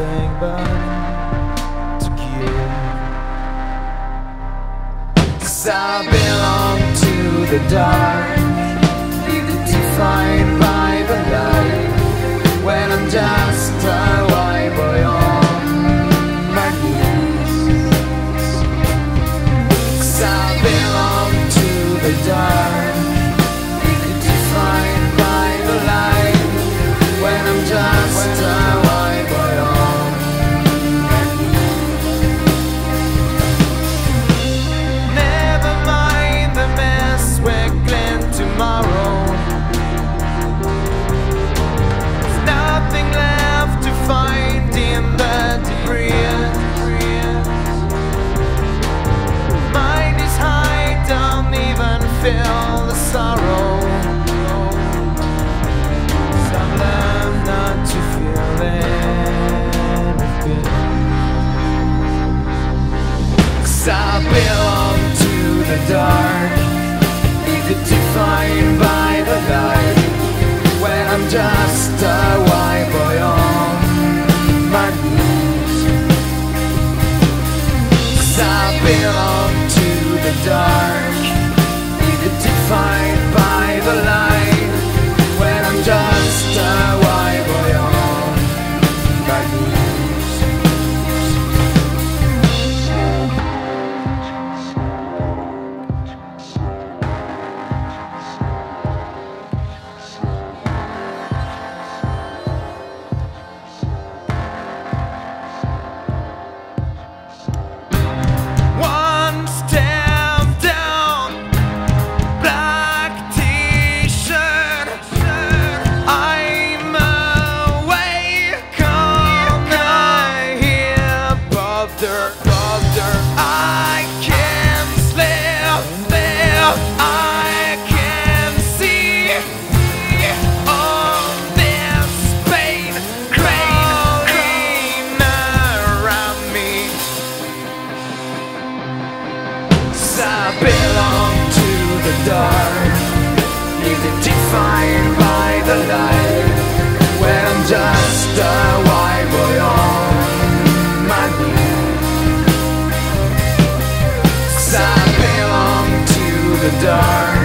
nothing but to give. I belong to the dark, defined by the light. When I'm just a white boy on my knees. I belong to the dark, I belong to the dark, defined by the light. When I'm just a white boy on my I belong to the dark, defined brother, brother. I can sleep, sleep. I can see all this pain crawling around me. I belong to the dark, either defined by the dark,